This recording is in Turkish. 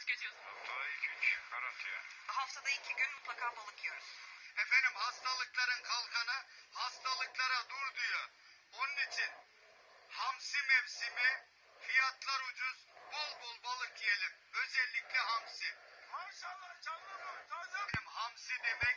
tüketiyorsunuz? Haftada iki üç garantiye. Haftada iki gün mutlaka balık yiyoruz. Efendim hastalıkların kalkanı hastalıklara dur diyor. Onun için hamsi mevsimi fiyatlar ucuz bol bol balık yiyelim. Özellikle hamsi. Maşallah canlı mı? Taze Efendim. Hamsi demek